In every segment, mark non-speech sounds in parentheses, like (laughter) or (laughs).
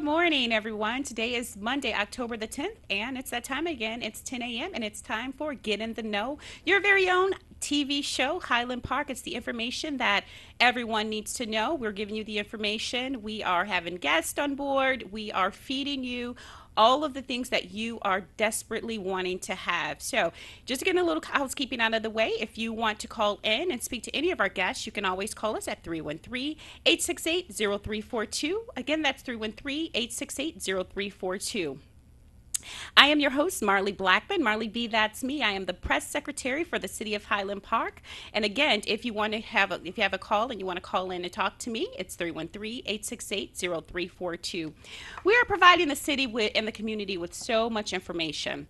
Good morning, everyone. Today is Monday, October the 10th, and it's that time again. It's 10 a.m., and it's time for Get in the Know, your very own TV show, Highland Park. It's the information that everyone needs to know. We're giving you the information. We are having guests on board. We are feeding you all of the things that you are desperately wanting to have. So, just getting a little housekeeping out of the way, if you want to call in and speak to any of our guests, you can always call us at 313 868 0342. Again, that's 313 868 0342. I am your host, Marley Blackman. Marley B, that's me. I am the press secretary for the city of Highland Park. And again, if you want to have a, if you have a call and you want to call in and talk to me, it's 313-868-0342. We are providing the city with, and the community with so much information.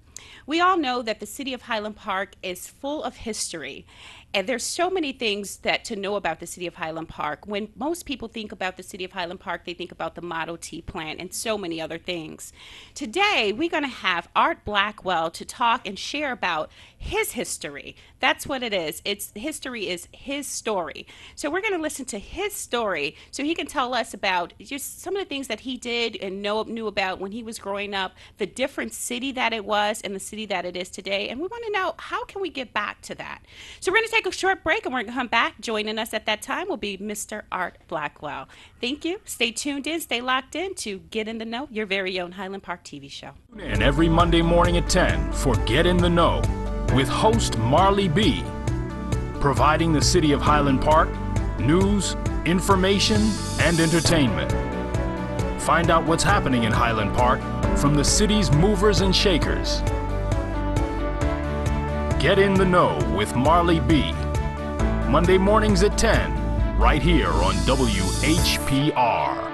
We all know that the city of Highland Park is full of history. And there's so many things that to know about the city of Highland Park. When most people think about the city of Highland Park, they think about the Model T plant and so many other things. Today, we're going to have Art Blackwell to talk and share about his history. That's what it is. It's history is his story. So we're going to listen to his story so he can tell us about just some of the things that he did and know knew about when he was growing up, the different city that it was and the city that it is today. And we want to know how can we get back to that. So we're going to take a short break and we're going to come back. Joining us at that time will be Mr. Art Blackwell. Thank you. Stay tuned in, stay locked in to Get in the Know, your very own Highland Park TV show. And every Monday morning at 10 for Get in the Know with host Marley B, providing the city of Highland Park news, information, and entertainment. Find out what's happening in Highland Park from the city's movers and shakers. Get in the know with Marley B. Monday mornings at 10, right here on WHPR.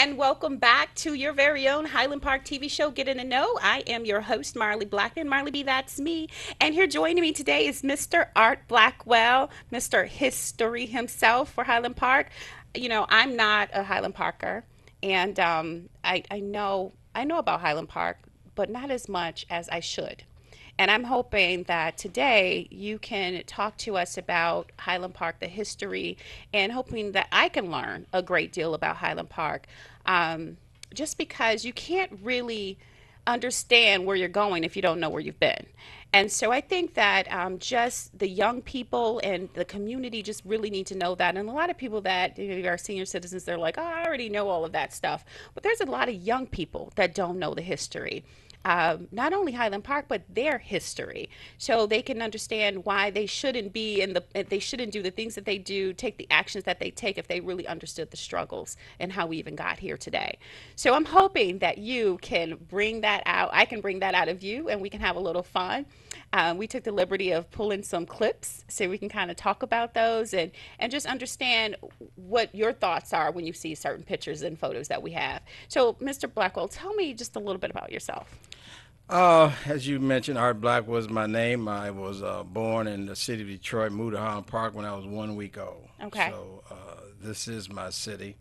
And welcome back to your very own Highland Park TV show, Get in the Know. I am your host, Marley Blackman. Marley B, that's me. And here joining me today is Mr. Art Blackwell, Mr. History himself for Highland Park. You know, I'm not a Highland Parker, and um, I, I know I know about Highland Park, but not as much as I should. And I'm hoping that today you can talk to us about Highland Park, the history, and hoping that I can learn a great deal about Highland Park. Um, just because you can't really understand where you're going if you don't know where you've been. And so I think that um, just the young people and the community just really need to know that. And a lot of people that you know, are senior citizens, they're like, oh, I already know all of that stuff. But there's a lot of young people that don't know the history um, not only Highland Park, but their history, so they can understand why they shouldn't be in the, they shouldn't do the things that they do, take the actions that they take if they really understood the struggles and how we even got here today. So I'm hoping that you can bring that out. I can bring that out of you, and we can have a little fun. Um, we took the liberty of pulling some clips so we can kind of talk about those and, and just understand what your thoughts are when you see certain pictures and photos that we have. So, Mr. Blackwell, tell me just a little bit about yourself. Uh, as you mentioned, Art Blackwell was my name. I was uh, born in the city of Detroit, moved to Highland Park when I was one week old. Okay. So uh, this is my city.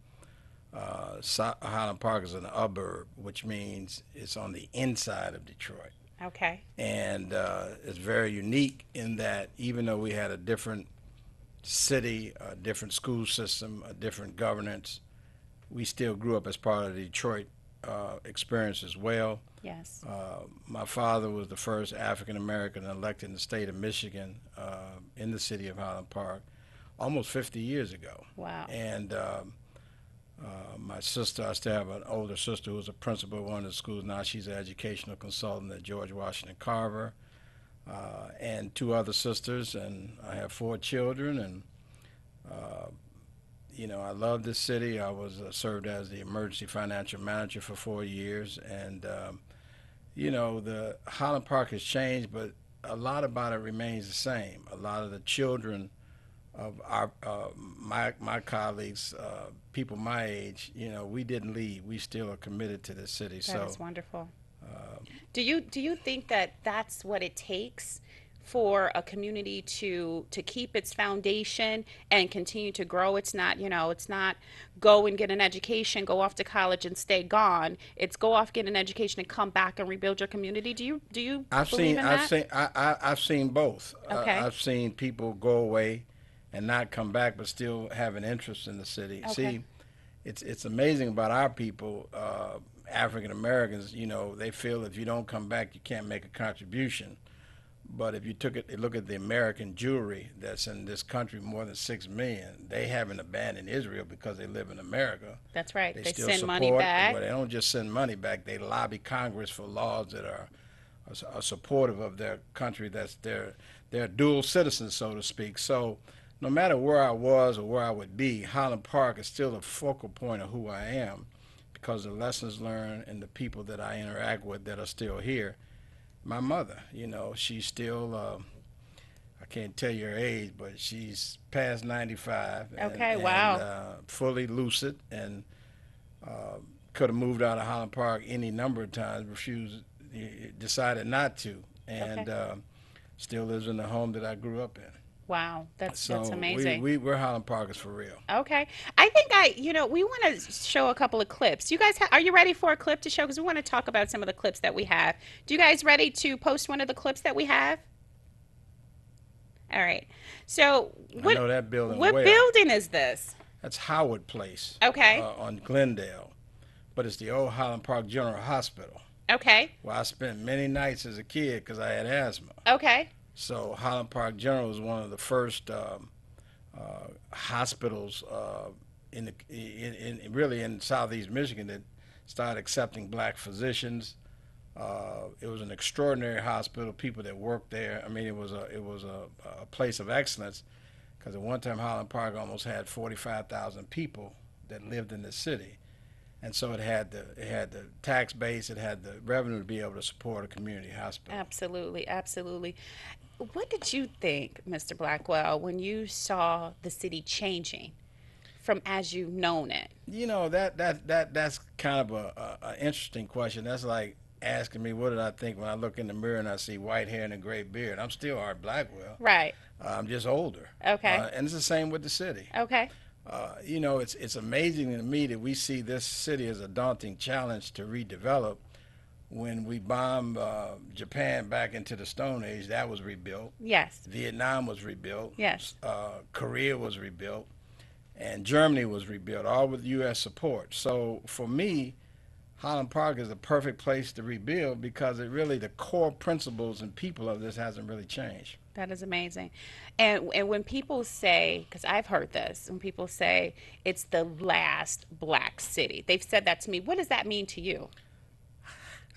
Uh, Highland Park is an suburb, which means it's on the inside of Detroit. Okay. And uh, it's very unique in that even though we had a different city, a different school system, a different governance, we still grew up as part of the Detroit uh, experience as well. Yes. Uh, my father was the first African American elected in the state of Michigan uh, in the city of Highland Park almost 50 years ago. Wow. And um, uh, my sister, I still have an older sister who's a principal at one of the schools now. She's an educational consultant at George Washington Carver, uh, and two other sisters, and I have four children. And uh, you know, I love this city. I was uh, served as the emergency financial manager for four years, and um, you know, the Highland Park has changed, but a lot about it remains the same. A lot of the children of our uh, my my colleagues, uh, people my age, you know, we didn't leave. We still are committed to this city. That so is wonderful. do you do you think that that's what it takes for a community to to keep its foundation and continue to grow? It's not you know it's not go and get an education, go off to college and stay gone. It's go off get an education and come back and rebuild your community. Do you do you I've believe seen I've that? seen I, I I've seen both. Uh, Okay. I've seen people go away and not come back, but still have an interest in the city. Okay. See, it's it's amazing about our people, uh, African Americans. You know, they feel if you don't come back, you can't make a contribution. But if you took it, look at the American Jewry that's in this country, more than six million. They haven't abandoned Israel because they live in America. That's right. They, They, still send support, money back. but they don't just send money back. They lobby Congress for laws that are, are, are supportive of their country. That's their they're dual citizens, so to speak. So, no matter where I was or where I would be, Highland Park is still the focal point of who I am, because the lessons learned and the people that I interact with that are still here. My mother, you know, she's still. Uh, I can't tell you her age, but she's past 95. and- Okay, and, wow. uh, fully lucid and could have moved out of Highland Park any number of times, refused, eh, decided not to, and Okay. uh, still lives in the home that I grew up in. Wow, that's So that's amazing. We, we we're Highland Parkers for real. Okay. I think I, you know, we want to show a couple of clips. You guys, ha- are you ready for a clip to show? Because we want to talk about some of the clips that we have. Do you guys ready to post one of the clips that we have? All right. So, what, I know that building what well. building is this? That's Howard Place. Okay. Uh, on Glendale, but it's the old Highland Park General Hospital, Okay. where I spent many nights as a kid because I had asthma. Okay. So Highland Park General was one of the first um, uh, hospitals uh, in, the, in, in really in southeast Michigan that started accepting black physicians. Uh, it was an extraordinary hospital. People that worked there. I mean, it was a it was a, a place of excellence because at one time Highland Park almost had forty five thousand people that lived in the city, and so it had the it had the tax base, it had the revenue to be able to support a community hospital. Absolutely. Absolutely. What did you think, Mr. Blackwell, when you saw the city changing from as you've known it? You know that that that that's kind of a, a, a interesting question. That's like asking me what did I think when I look in the mirror and I see white hair and a gray beard. I'm still Art Blackwell. Right. Uh, I'm just older. Okay. Uh, and it's the same with the city. Okay. Uh, you know, it's it's amazing to me that we see this city as a daunting challenge to redevelop. When we bombed uh, Japan back into the Stone Age, that was rebuilt. Yes. Vietnam was rebuilt. Yes. Uh, Korea was rebuilt, and Germany was rebuilt, all with U.S. support. So for me, Highland Park is the perfect place to rebuild because it really the core principles and people of this hasn't really changed. That is amazing. And and when people say, because I've heard this, when people say it's the last black city, they've said that to me. What does that mean to you?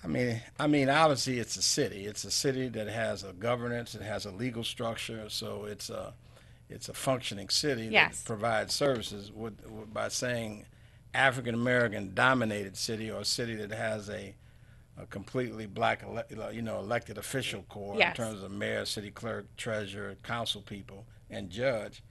I mean, I mean, obviously, it's a city. It's a city that has a governance. It has a legal structure. So it's a, it's a functioning city Yes. that provides services. With, with, by saying African American dominated city or a city that has a, a completely black, ele- you know, elected official corps Yes. in terms of mayor, city clerk, treasurer, council people, and judge.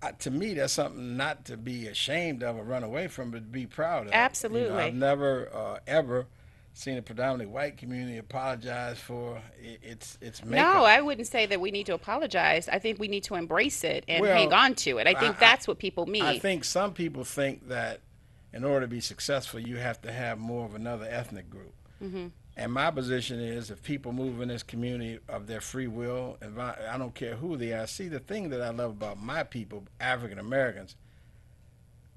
Uh, to me, that's something not to be ashamed of or run away from, but to be proud of. You know, Absolutely. I've never uh, ever seen a predominantly white community apologize for its its makeup. No, I wouldn't say that we need to apologize. I think we need to embrace it and Well, hang on to it. I think I- that's what people mean. I think some people think that in order to be successful, you have to have more of another ethnic group. Mm-hmm. And my position is, if people move in this community of their free will, I don't care who they are. See, the thing that I love about my people, African Americans,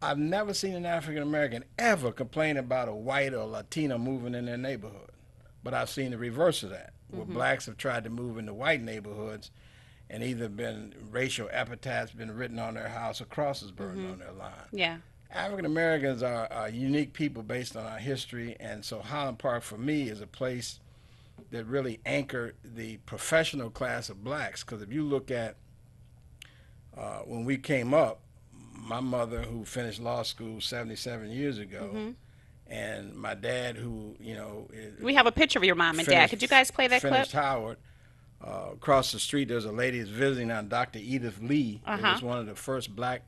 I've never seen an African American ever complain about a white or Latino moving in their neighborhood. But I've seen the reverse of that, where blacks have tried to move into white neighborhoods and either been racial epithets been written on their house or crosses burned on their lawn. yeah. African Americans are, are unique people based on our history, and so Highland Park for me is a place that really anchored the professional class of blacks. Because if you look at uh, when we came up, my mother, who finished law school 77 years ago, Mm-hmm. and my dad, who you know, We have a picture of your mom and dad. Could you guys play that clip? finished Howard. uh, across the street, there's a lady that's visiting on Dr. Edith Lee. It Uh-huh. was one of the first black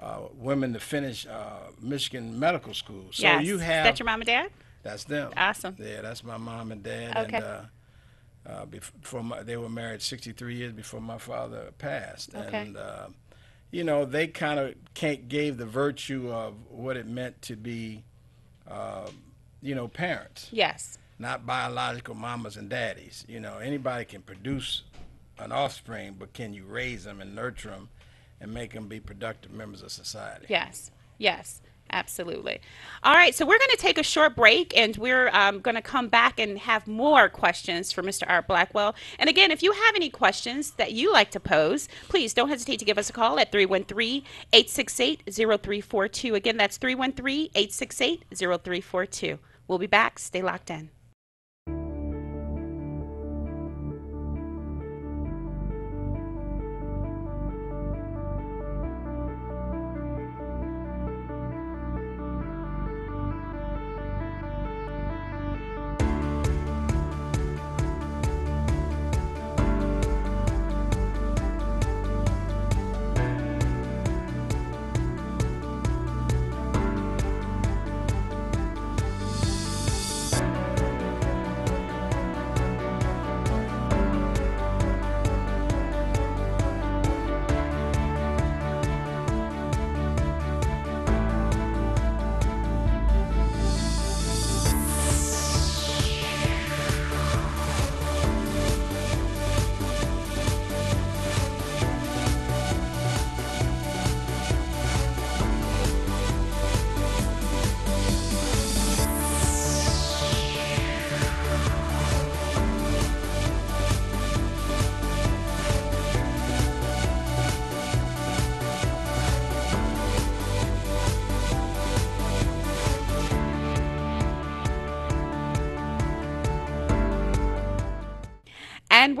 uh, women to finish uh, Michigan Medical School. So yes. you Is have that your mom and dad? that's them. Awesome. Yeah, that's my mom and dad. Okay. And, uh, uh, before my, they were married 63 years before my father passed. Okay. And, uh, you know, they kind of gave the virtue of what it meant to be, uh, you know, parents, Yes. not biological mamas and daddies. You know, anybody can produce an offspring, but can you raise them and nurture them and make them be productive members of society? Yes. Yes. Absolutely. All right, so we're going to take a short break and we're um, going to come back and have more questions for Mr. Art Blackwell. And again, if you have any questions that you like to pose, please don't hesitate to give us a call at 313 868 0342. Again, that's 313 868 0342. We'll be back. Stay locked in.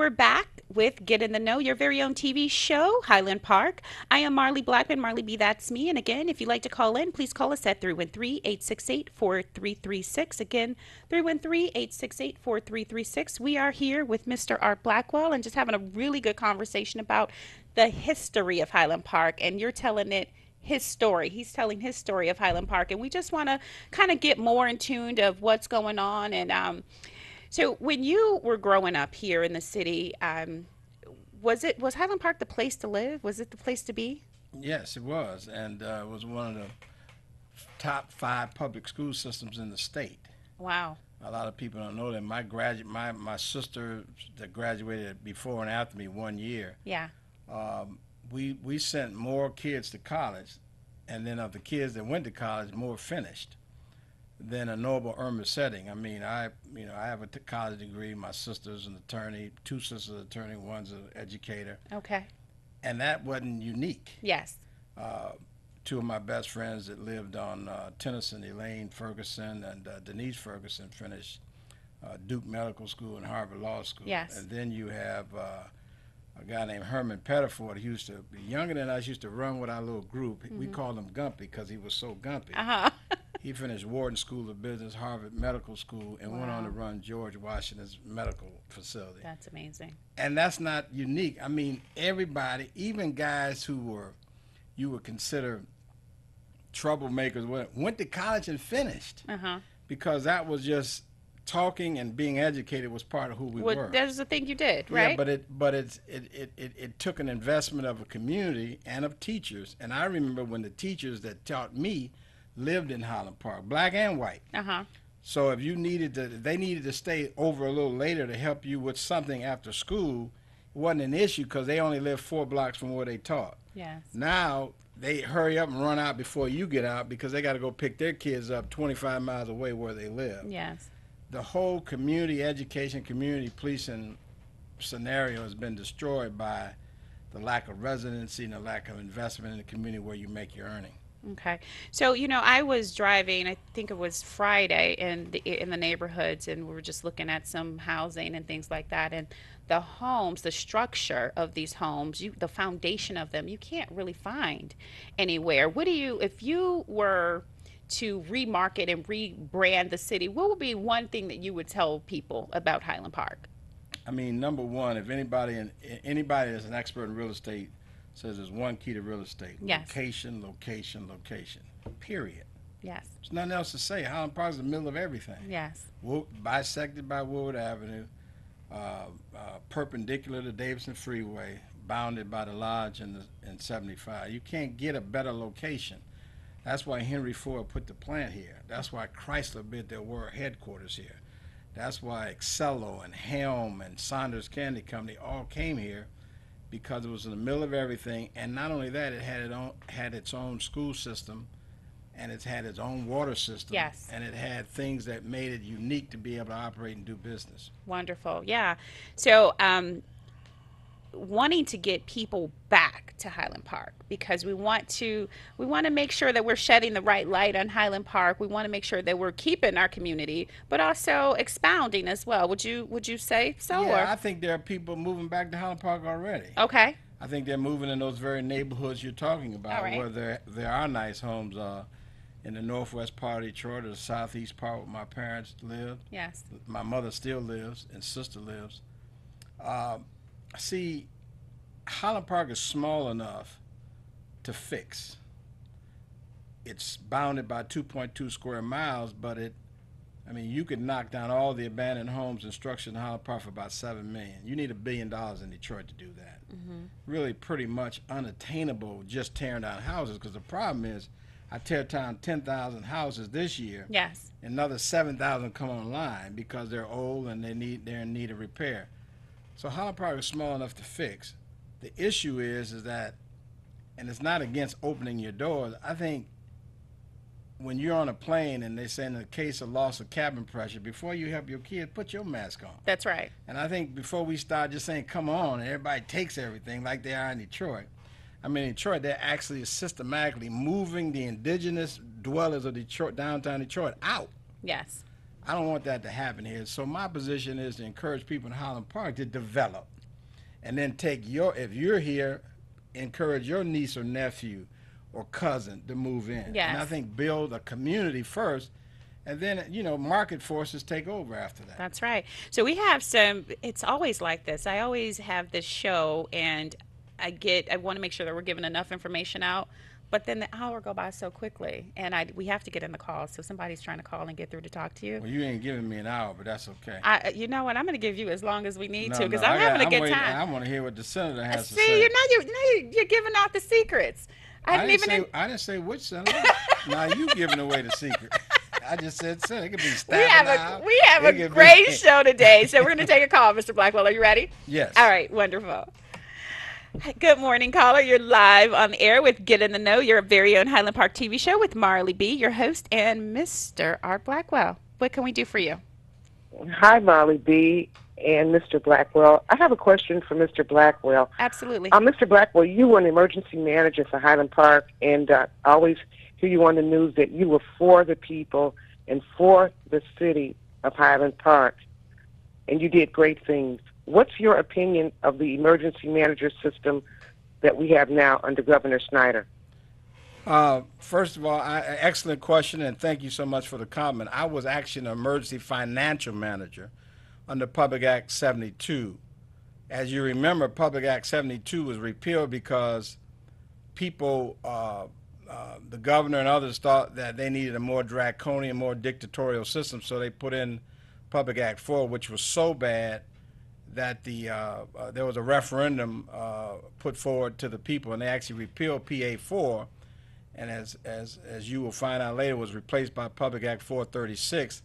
We're back with Get in the Know, your very own TV show, Highland Park. I am Marley Blackman. Marley B, that's me. And again, if you'd like to call in, please call us at 313 868 4336. Again, 313 868 4336. We are here with Mr. Art Blackwell and just having a really good conversation about the history of Highland Park. And you're telling it his story. He's telling his story of Highland Park, and we just want to kind of get more in tune of what's going on. And um, so, when you were growing up here in the city, um, was it was Highland Park the place to live? Was it the place to be? Yes, it was, and uh, it was one of the top five public school systems in the state. Wow. A lot of people don't know that. My graduate, my my sister that graduated before and after me one year. Yeah. Um, we we sent more kids to college, and then of the kids that went to college, more finished than a normal urban setting. I mean, I you know I have a t- college degree. My sister's an attorney. Two sisters are attorney. One's an educator, Okay. and that wasn't unique. Yes. Uh, two of my best friends that lived on uh, Tennyson, Elaine Ferguson and uh, Denise Ferguson, finished uh, Duke Medical School and Harvard Law School. Yes. And then you have uh, a guy named Herman Pettiford. He used to be younger than us. Used to run with our little group. We called him Gumpy because he was so gumpy. Uh huh. (laughs) He finished Wharton School of Business, Harvard Medical School, and went on to run George Washington's medical facility That's amazing. and that's not unique. I mean, everybody, even guys who were you would consider troublemakers, went, went to college and finished Uh huh. because that was just talking and being educated was part of who we What were. that's the thing you did, right? Yeah, but it but it's it, it, it, it took an investment of a community and of teachers. And I remember when the teachers that taught me lived in Highland Park, black and white. uh huh. So if you needed to, they needed to stay over a little later to help you with something after school. It wasn't an issue because they only lived four blocks from where they taught. Yes. Now they hurry up and run out before you get out because they got to go pick their kids up 25 miles away where they live. Yes. The whole community education, community policing scenario has been destroyed by the lack of residency and the lack of investment in the community where you make your earning. Okay. So, you know, I was driving, I think it was Friday in the in the neighborhoods and we were just looking at some housing and things like that and the homes, the structure of these homes, you the foundation of them, you can't really find anywhere. What do you if you were to remarket and rebrand the city, what would be one thing that you would tell people about Highland Park? I mean, number one, if anybody in, anybody that's an expert in real estate says there's one key to real estate. Yes. Location, location, location. Period. Yes. There's nothing else to say. Highland Park is the middle of everything. Yes. Wo- bisected by Wood Avenue, uh, uh, perpendicular to Davidson Freeway, bounded by the lodge and, the, and 75. You can't get a better location. That's why Henry Ford put the plant here. That's why Chrysler built their world headquarters here. That's why Excello and Helm and Sanders Candy Company all came here because it was in the middle of everything. And not only that, it had it own, had its own school system, and it's had its own water system. Yes. And it had things that made it unique to be able to operate and do business. Wonderful. Yeah. So, um, wanting to get people back to Highland Park because we want to we want to make sure that we're shedding the right light on Highland Park. We want to make sure that we're keeping our community, but also expounding as well. Would you would you say so? yeah, or? I think there are people moving back to Highland Park already. okay. I think they're moving in those very neighborhoods you're talking about, right. where there there are nice homes uh, in the northwest part of Detroit or the southeast part where my parents lived. Yes. My mother still lives and sister lives. Um, see, Highland Park is small enough to fix. It's bounded by 2.2 square miles, but it, I mean, you could knock down all the abandoned homes and structures in Highland Park for about seven million. You need a billion dollars in Detroit to do that. Mm-hmm. Really, pretty much unattainable just tearing down houses. Because the problem is, I tear down 10,000 houses this year Yes. another seven thousand come online because they're old and they need they're in need of repair. So Highland Park is small enough to fix. The issue is is that, and it's not against opening your doors. I think when you're on a plane and they say in the case of loss of cabin pressure, before you help your kid, put your mask on. That's right. And I think before we start just saying come on and everybody takes everything like they are in Detroit. I mean, in Detroit, they're actually systematically moving the indigenous dwellers of Detroit, downtown Detroit, out. Yes. I don't want that to happen here. So my position is to encourage people in Highland Park to develop, and then take your if you're here, encourage your niece or nephew or cousin to move in. And I think build a community first, and then you know market forces take over after that. That's right. So we have some. It's always like this. I always have this show, and I get. I want to make sure that we're giving enough information out. But then the hour go by so quickly, and I we have to get in the call. So somebody's trying to call and get through to talk to you. Well, you ain't giving me an hour, but that's okay. I, uh, you know what? I'm going to give you as long as we need No, to because no, I'm got- having a good waiting- time. I want to hear what the senator has to say. you're you're, now you're, you're giving out the secrets. I I didn't say, in- I didn't say which senator. (laughs) now you giving away the secret. I just said senator. It could be we have a we have It a could be- great (laughs) show today, so we're going to take a call, Mr. Blackwell. Are you ready? Yes. All right, wonderful. (laughs) Good morning, caller. You're live on the air with Get in the Know, your very own Highland Park TV show with Marley B, your host, and Mr. Art Blackwell. What can we do for you? Hi, Molly B. and Mr. Blackwell. I have a question for Mr. Blackwell. Absolutely. Uh, Mr. Blackwell, you were an emergency manager for Highland Park, and uh, I always hear you on the news that you were for the people and for the city of Highland Park, and you did great things. What's your opinion of the emergency manager system that we have now under Governor Snyder? Uh, first of all, I, excellent question, and thank you so much for the comment. I was actually an emergency financial manager under Public Act 72. As you remember, Public Act 72 was repealed because people, uh, uh, the governor and others thought that they needed a more draconian, more dictatorial system, so they put in Public Act 4, which was so bad that the uh, uh, there was a referendum uh, put forward to the people, and they actually repealed PA 4 and as as as you will find out later, was replaced by Public Act 436,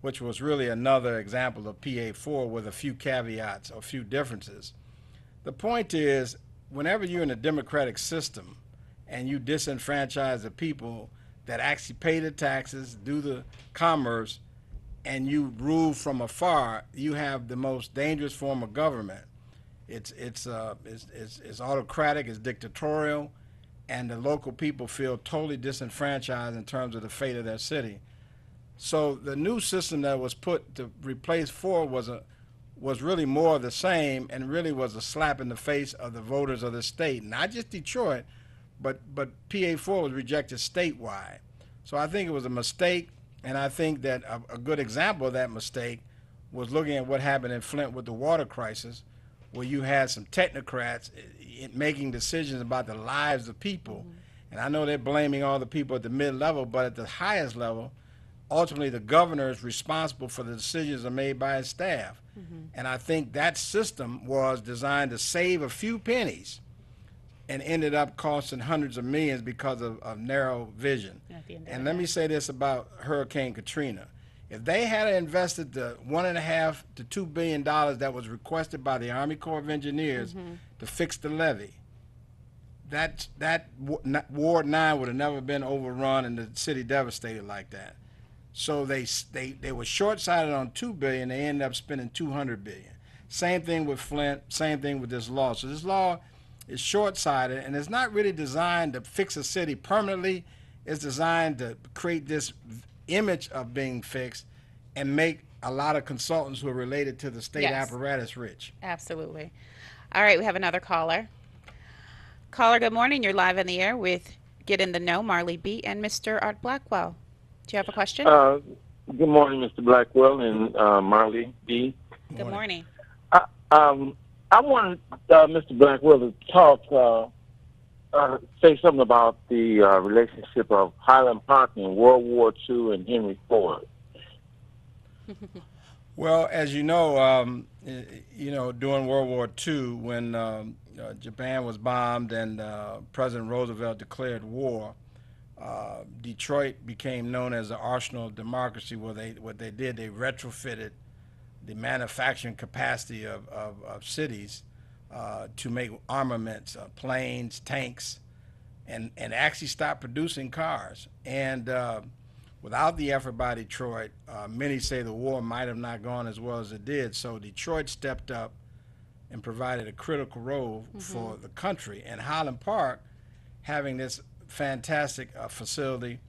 which was really another example of PA4 with a few caveats or a few differences. The point is, whenever you're in a democratic system and you disenfranchise the people that actually pay the taxes, do the commerce, and you rule from afar, you have the most dangerous form of government. It's it's uh it's it's, it's autocratic, it's dictatorial, and the local people feel totally disenfranchised in terms of the fate of their city. So the new system that was put to replace four was a was really more of the same and really was a slap in the face of the voters of the state, not just Detroit, but but PA4 was rejected statewide. So I think it was a mistake, and I think that a, a good example of that mistake was looking at what happened in Flint with the water crisis, where you had some technocrats eh, eh, i- i- making decisions about the lives of people. Mm-hmm. And I know they're blaming all the people at the mid level, but at the highest level, ultimately the governor is responsible for the decisions that are made by his staff. Mm-hmm. And I think that system was designed to save a few pennies and ended up costing hundreds of millions because of, of narrow vision. At the end And let me say this about Hurricane Katrina. If they had invested the one and a half to two billion dollars that was requested by the Army Corps of Engineers Mm-hmm. to fix the levee, that that Ward Nine would have never been overrun and the city devastated like that. So they they they were short sighted on two billion. They ended up spending two hundred billion. Same thing with Flint. Same thing with this law. So this law is short sighted and it's not really designed to fix a city permanently. It's designed to create this image of being fixed and make a lot of consultants who are related to the state Yes. apparatus rich. Absolutely. All right, we have another caller. Caller, good morning. You're live in the air with Get in the Know, Marley B. and Mr. Art Blackwell. Do you have a question? Uh, good morning, Mr. Blackwell and uh, Marley B. good morning. Um, I wanted uh, Mr. Blackwell to talk, uh, uh, say something about the uh, relationship of Highland Park in World War II and Henry Ford. (laughs) Well, as you know, um, you know, during World War II, when um, uh, Japan was bombed and uh, President Roosevelt declared war, Detroit became known as the arsenal of democracy. Where they what they did, they retrofitted the manufacturing capacity of, of, of cities uh, to make armaments, uh, planes, tanks, and and actually stop producing cars. And uh, without the effort by Detroit, uh, many say the war might have not gone as well as it did. So Detroit stepped up and provided a critical role for the country. And Highland Park, having this fantastic uh, facility,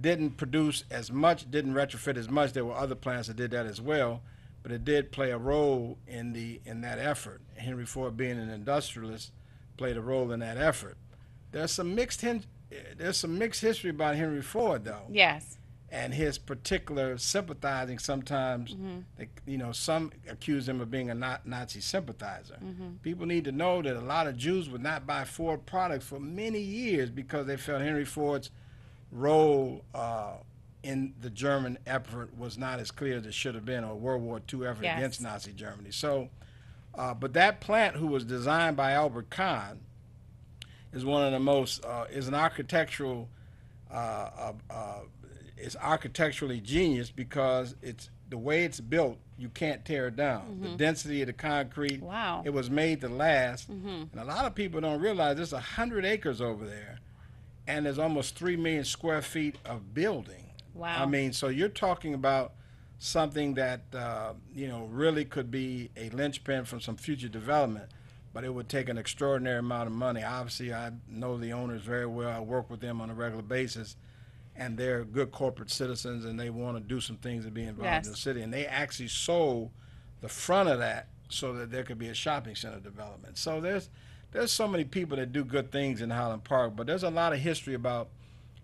didn't produce as much, didn't retrofit as much. There were other plants that did that as well, but it did play a role in the in that effort. Henry Ford, being an industrialist, played a role in that effort. There's some mixed hin- there's some mixed history about Henry Ford though Yes. and his particular sympathizing sometimes mm-hmm. they, you know some accuse him of being a Na- nazi sympathizer mm-hmm. people need to know that a lot of jews would not buy ford products for many years because they felt henry ford's role uh, in the german effort was not as clear as it should have been or world war ii effort Yes. against nazi germany so uh, but that plant who was designed by albert kahn is one of the most uh, is an architectural uh, uh, uh, is architecturally genius because it's the way it's built. You can't tear it down. The density of the concrete. Wow. It was made to last. And a lot of people don't realize there's a hundred acres over there, and there's almost three million square feet of building. Wow. I mean, so you're talking about something that uh, you know really could be a linchpin for some future development. But it would take an extraordinary amount of money. Obviously, I know the owners very well. I work with them on a regular basis and they're good corporate citizens and they want to do some things to be involved Yes. in the city. And they actually sold the front of that so that there could be a shopping center development. So there's there's so many people that do good things in Highland Park, but there's a lot of history about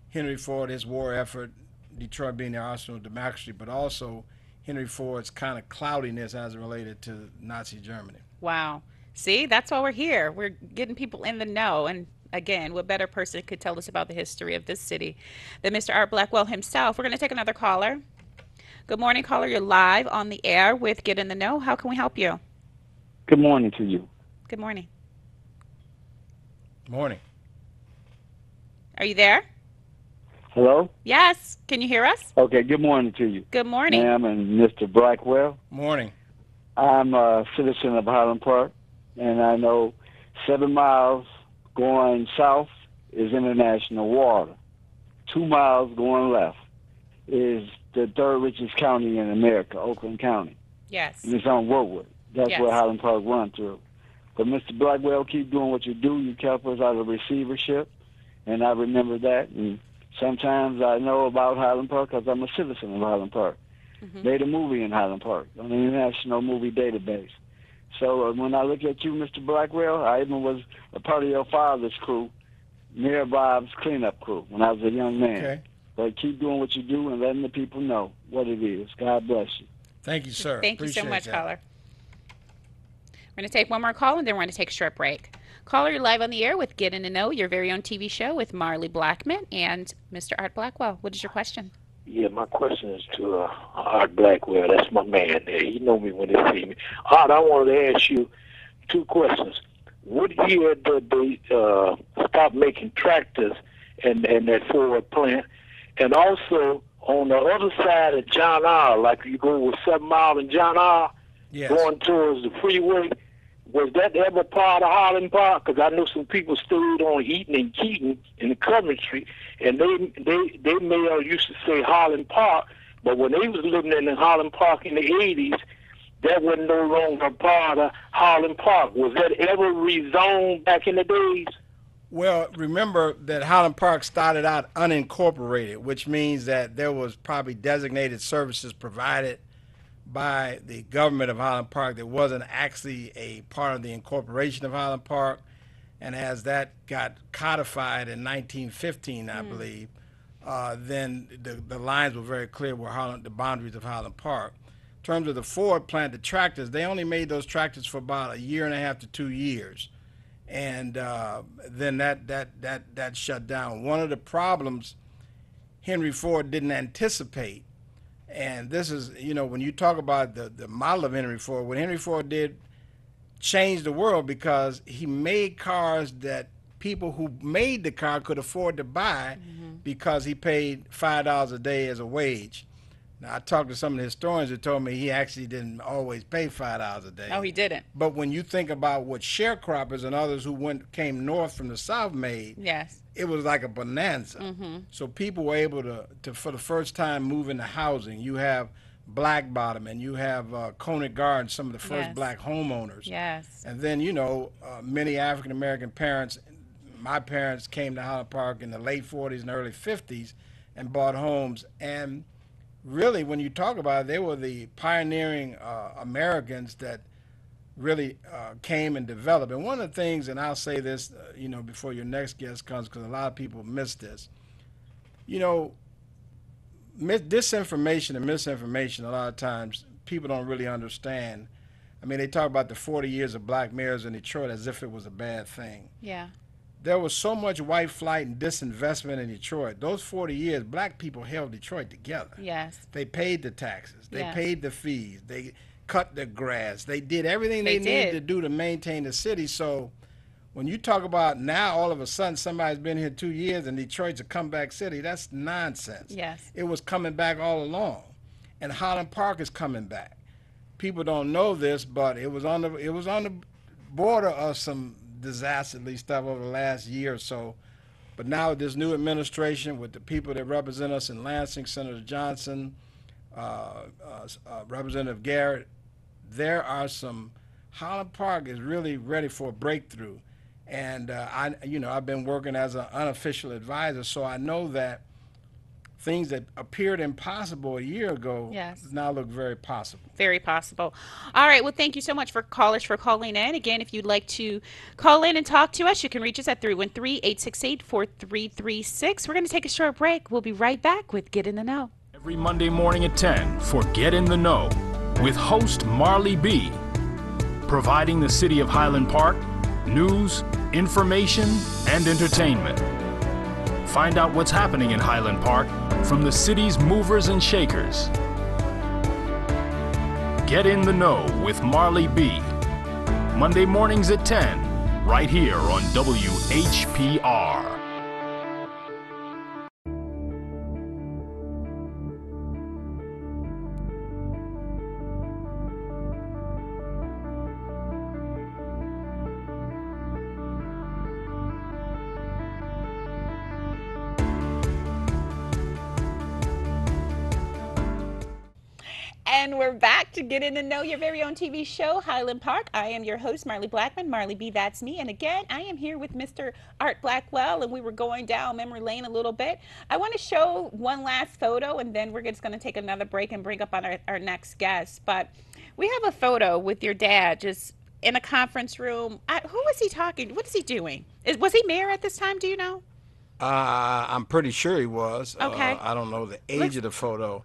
Henry Ford, his war effort, Detroit being the arsenal of democracy, but also Henry Ford's kind of cloudiness as it related to Nazi Germany. Wow. See, that's why we're here. We're getting people in the know. And again, what better person could tell us about the history of this city than Mr. Art Blackwell himself? We're going to take another caller. Good morning, caller. You're live on the air with Get in the Know. How can we help you? Good morning to you. Good morning. Morning. Are you there? Hello? Yes. Can you hear us? Okay, good morning to you, Good morning. ma'am and Mr. Blackwell. Morning. I'm a citizen of Highland Park, and I know seven miles going south is international water. Two miles going left is the third richest county in America, Oakland County. Yes. And it's on Woodward. That's Yes. where Highland Park run through. But Mr. Blackwell, keep doing what you do. You kept us out of receivership, and I remember that. And sometimes I know about Highland Park because I'm a citizen of Highland Park. Made a movie in Highland Park on the International Movie Database. So uh, when I look at you, Mr. Blackwell, I even was a part of your father's crew, Mayor Bob's cleanup crew, when I was a young man. Okay. But keep doing what you do and letting the people know what it is. God bless you. Thank you, sir. Thank you so much, that. caller. We're going to take one more call and then we're going to take a short break. Caller, you're live on the air with Get In to Know, your very own TV show with Marley Blackman and Mr. Art Blackwell. What is your question? Yeah, my question is to uh, Art Blackwell. That's my man there. He know me when they see me. Art, I wanted to ask you two questions. What year did they uh, stop making tractors and and that Ford plant? And also on the other side of John R, like you go with Seven Mile and John R, Yes. going towards the freeway. Was that ever part of Highland Park? Because I know some people stayed on Eaton and Keaton in the Coventry, and they they they may have used to say Highland Park, but when they was living in Highland Park in the eighties, that was no longer part of Highland Park. Was that ever rezoned back in the days? Well, remember that Highland Park started out unincorporated, which means that there was probably designated services provided by the government of Highland Park that wasn't actually a part of the incorporation of Highland Park. And as that got codified in 1915, I believe, uh, then the, the lines were very clear where Highland, the boundaries of Highland Park. In terms of the Ford plant, the tractors, they only made those tractors for about a year and a half to two years and uh, then that that that that shut down. One of the problems Henry Ford didn't anticipate, and this is you know when you talk about the the model of Henry Ford, what Henry Ford did changed the world because he made cars that people who made the car could afford to buy mm-hmm. because he paid five dollars a day as a wage. Now I talked to some of the historians who told me he actually didn't always pay five dollars a day. No, he didn't. But when you think about what sharecroppers and others who went came north from the south made, Yes. It was like a bonanza. So people were able to, to, for the first time, move into housing. You have Black Bottom and you have uh, Conant Garden, some of the first Yes. black homeowners. Yes. And then, you know, uh, many African American parents, my parents came to Highland Park in the late 40s and early 50s and bought homes. And really, when you talk about it, they were the pioneering uh, Americans that really uh, came and developed. And one of the things, and I'll say this, uh, you know, before your next guest comes, because a lot of people miss this. You know, mis- disinformation and misinformation, a lot of times, people don't really understand. I mean, they talk about the 40 years of black mayors in Detroit as if it was a bad thing. Yeah. There was so much white flight and disinvestment in Detroit. Those 40 years, black people held Detroit together. Yes. They paid the taxes. They Yes. paid the fees. They cut the grass. They did everything They they, needed to do to maintain the city. So when you talk about now all of a sudden somebody's been here two years and Detroit's a comeback city, that's nonsense. Yes. It was coming back all along. And Highland Park is coming back. People don't know this, but it was on the it was on the border of some disasterly stuff over the last year or so. But now with this new administration, with the people that represent us in Lansing, Senator Johnson, uh, uh, uh, Representative Garrett, there are some. Highland Park is really ready for a breakthrough, and uh, I, you know, I've been working as an unofficial advisor, so I know that things that appeared impossible a year ago Yes. now look very possible. Very possible. All right. Well, thank you so much for callers for calling in. Again, if you'd like to call in and talk to us, you can reach us at 313 868 4336. We're going to take a short break. We'll be right back with Get in the Know. Every Monday morning at 10 for Get in the Know with host Marley B. Providing the city of Highland Park news, information, and entertainment. Find out what's happening in Highland Park from the city's movers and shakers. Get in the Know with Marley B. Monday mornings at 10, right here on WHPR. And we're back to get in to know your very own TV show, Highland Park. I am your host, Marley Blackman. Marley B, that's me. And again, I am here with Mr. Art Blackwell, and we were going down memory lane a little bit. I want to show one last photo, and then we're just going to take another break and bring up on our, our next guest. But we have a photo with your dad just in a conference room. I, who was he talking? What is he doing? Is, was he mayor at this time? Do you know? Uh, I'm pretty sure he was. Okay. Uh, I don't know the age Let's- of the photo,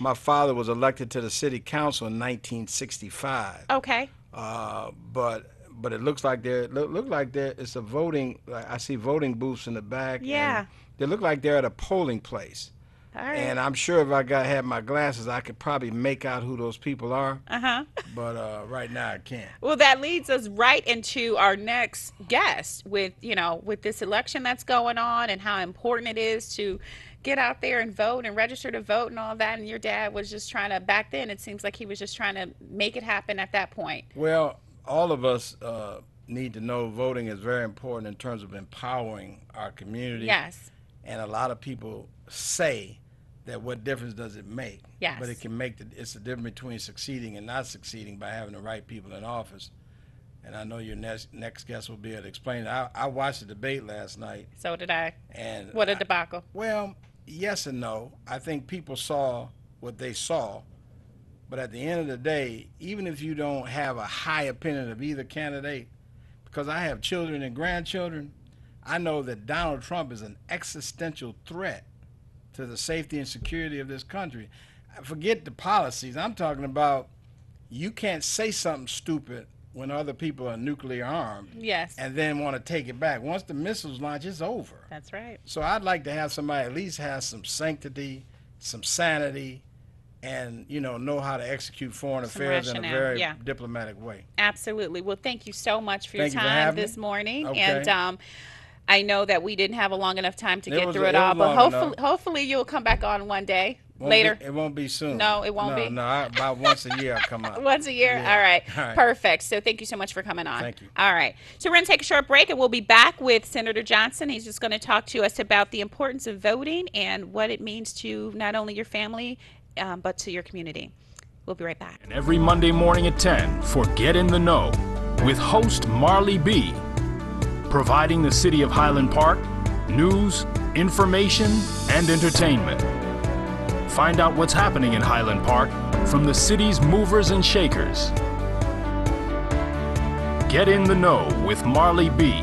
My father was elected to the city council in 1965. Okay. Uh, but but it looks like there look, look like there it's a voting. Like I see voting booths in the back. Yeah. They look like they're at a polling place. All right. And I'm sure if I got had my glasses, I could probably make out who those people are. Uh huh. (laughs) But uh, right now I can't. Well, that leads us right into our next guest with, you know, with this election that's going on and how important it is to get out there and vote and register to vote and all that. And your dad was just trying to, back then, it seems like he was just trying to make it happen at that point. Well, all of us uh, need to know voting is very important in terms of empowering our community. Yes. And a lot of people say that what difference does it make? Yes. But it can make the it's the difference between succeeding and not succeeding by having the right people in office. And I know your next next guest will be able to explain. it. I, I watched the debate last night, So did I. and What a I- debacle. well, yes and no. I think people saw what they saw, but at the end of the day, even if you don't have a high opinion of either candidate, because I have children and grandchildren, I know that Donald Trump is an existential threat to the safety and security of this country. Forget the policies. I'm talking about you can't say something stupid when other people are nuclear armed Yes. and then want to take it back. Once the missiles launch, it's over. That's right. So I'd like to have somebody at least have some sanctity, some sanity, and you know know how to execute foreign Some affairs in a very yeah. diplomatic way. Absolutely. Well, thank you so much for your Thank you for time me. this morning. Okay. And um, I know that we didn't have a long enough time to It get through it, it all, but hopefully, enough. hopefully you'll come back on one day Won't later. be- it won't be soon. No, it won't no, be? No, I, about once a year I come out. (laughs) Once a year? Yeah. All, right. All right. Perfect. So thank you so much for coming on. Thank you. All right. So we're going to take a short break and we'll be back with Senator Johnson. He's just going to talk to us about the importance of voting and what it means to not only your family, um, but to your community. We'll be right back. And every Monday morning at 10 for Get in the Know with host Marley B. Providing the city of Highland Park news, information, and entertainment. Find out what's happening in Highland Park from the city's movers and shakers. Get in the Know with Marley B.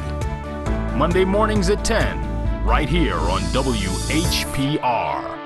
Monday mornings at 10, right here on WHPR.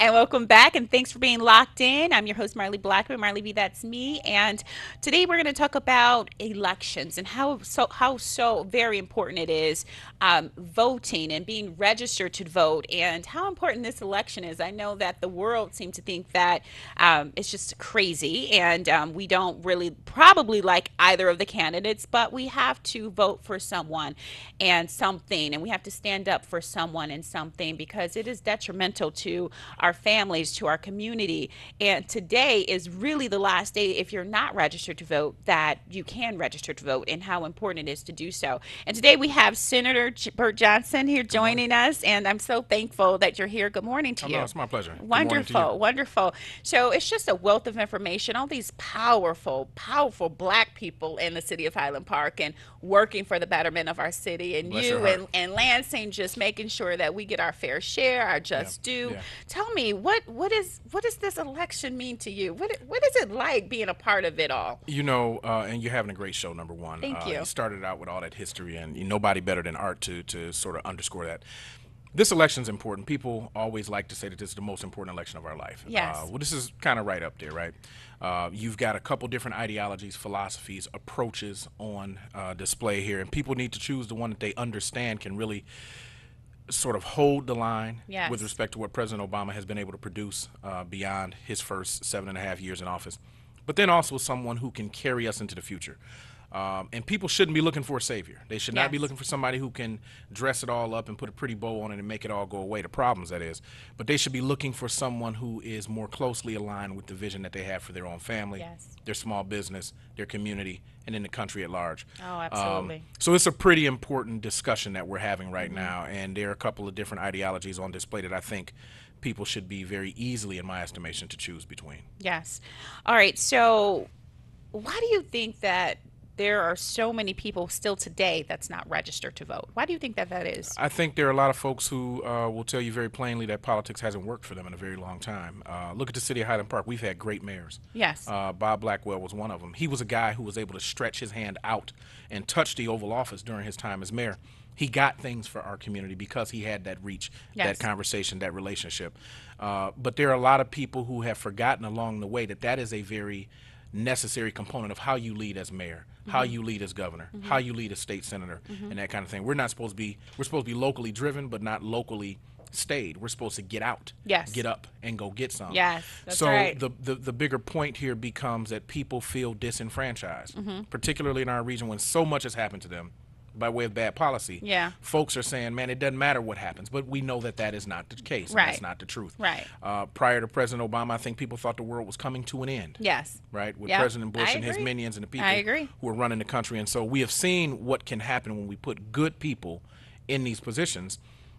And welcome back, and thanks for being locked in. I'm your host, Marley Blackman. Marley B, that's me. And today we're going to talk about elections and how so how so very important it is um, voting and being registered to vote, and how important this election is. I know that the world seems to think that um, it's just crazy, and um, we don't really probably like either of the candidates, but we have to vote for someone and something, and we have to stand up for someone and something because it is detrimental to our families, to our community. And today is really the last day, if you're not registered to vote, that you can register to vote and how important it is to do so. And today we have Senator Bert Johnson here joining us, and I'm so thankful that you're here. Good morning to Oh, you. no, it's my pleasure. Good morning to you. Wonderful, wonderful. So it's just a wealth of information. All these powerful, powerful black people in the city of Highland Park and working for the betterment of our city, and Bless you and, and Lansing just making sure that we get our fair share, our just due. yeah. Tell me what what is what does this election mean to you? What what is it like being a part of it all? You know, uh, and you're having a great show. Number one, Thank uh, you. You started out with all that history, and you- nobody better than Art to to sort of underscore that. This election is important. People always like to say that this is the most important election of our life. Yes. Uh, well, this is kind of right up there, right? Uh, you've got a couple different ideologies, philosophies, approaches on uh, display here, and people need to choose the one that they understand can really sort of hold the line Yes. with respect to what President Obama has been able to produce uh, beyond his first seven and a half years in office, but then also someone who can carry us into the future. Um, and people shouldn't be looking for a savior. They should not be looking for somebody who can dress it all up and put a pretty bow on it and make it all go away, the problems that is. But they should be looking for someone who is more closely aligned with the vision that they have for their own family, Yes. their small business, their community, and in the country at large. Oh, Um, absolutely. so it's a pretty important discussion that we're having right now, and there are a couple of different ideologies on display that I think people should be very easily, in my estimation, to choose between. Yes. All right. So, why do you think that there are so many people still today that's not registered to vote. Why do you think that that is? I think there are a lot of folks who uh, will tell you very plainly that politics hasn't worked for them in a very long time. Uh, look at the city of Highland Park. We've had great mayors. Yes. Uh, Bob Blackwell was one of them. He was a guy who was able to stretch his hand out and touch the Oval Office during his time as mayor. He got things for our community because he had that reach, Yes. that conversation, that relationship. Uh, but there are a lot of people who have forgotten along the way that that is a very necessary component of how you lead as mayor, how Mm-hmm. you lead as governor, how you lead as state senator, and that kind of thing. We're not supposed to be we're supposed to be locally driven, but not locally stayed. We're supposed to get out, Yes. get up, and go get some. Yes, that's so right. the, the the bigger point here becomes that people feel disenfranchised, Mm-hmm. particularly in our region when so much has happened to them by way of bad policy. Yeah. folks are saying, "Man, it doesn't matter what happens," but we know that that is not the case. Right. That's not the truth. Right. Uh, prior to President Obama, I think people thought the world was coming to an end yes. right? With Yep, President Bush I and his minions and the people agree. who are running the country. And so we have seen what can happen when we put good people in these positions.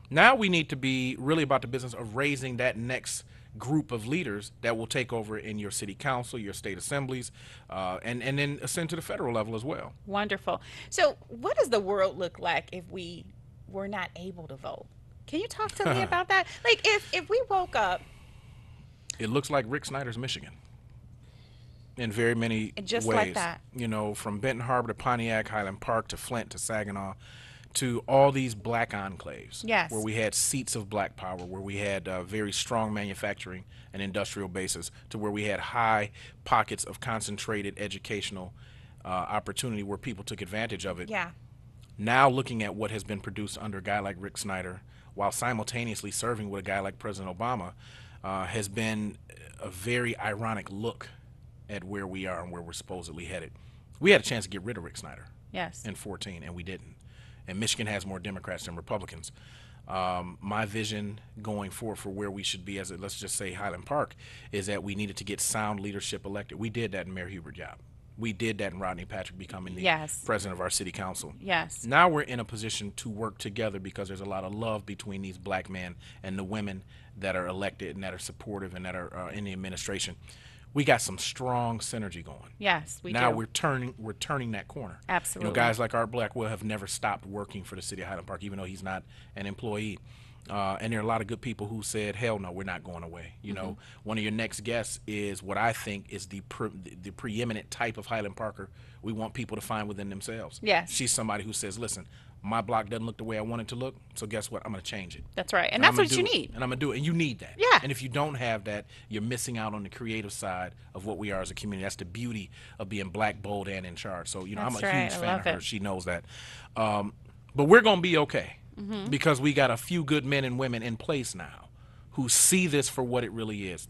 Now we need to be really about the business of raising that next group of leaders that will take over in your city council, your state assemblies, uh, and and then ascend to the federal level as well. Wonderful. So, what does the world look like if we were not able to vote? Can you talk to me (laughs) about that? Like, if if we woke up It looks like Rick Snyder's Michigan. In very many Just ways, like that. you know, from Benton Harbor to Pontiac, Highland Park to Flint to Saginaw, to all these black enclaves, Yes. where we had seats of black power, where we had uh, very strong manufacturing and industrial bases, to where we had high pockets of concentrated educational uh, opportunity, where people took advantage of it yeah, now looking at what has been produced under a guy like Rick Snyder, while simultaneously serving with a guy like President Obama, uh, has been a very ironic look at where we are and where we're supposedly headed. We had a chance to get rid of Rick Snyder yes, in 14, and we didn't. And Michigan has more Democrats than Republicans. Um, my vision going forward for where we should be as a, let's just say Highland Park is that we needed to get sound leadership elected. We did that in Mayor Hubert Yopp. We did that in Rodney Patrick becoming the Yes. president of our city council. yes, Now we're in a position to work together because there's a lot of love between these black men and the women that are elected and that are supportive and that are uh, in the administration. We got some strong synergy going. yes. We now do. we're turning we're turning that corner. Absolutely. You know, guys like Art Blackwell have never stopped working for the city of Highland Park, even though he's not an employee. Uh, and there are a lot of good people who said, "Hell no, we're not going away." You know, Mm-hmm. one of your next guests is what I think is the pre- the preeminent type of Highland Parker we want people to find within themselves. Yes. she's somebody who says, "Listen, my block doesn't look the way I want it to look, so guess what? I'm going to change it." That's right, and And that's what you it. need. And I'm gonna do it. And you need that. Yeah. And if you don't have that, you're missing out on the creative side of what we are as a community. That's the beauty of being black, bold, and in charge. So you know, I'm a right. huge fan of her. it. She knows that. Um, but we're gonna be okay Mm-hmm. because we got a few good men and women in place now who see this for what it really is.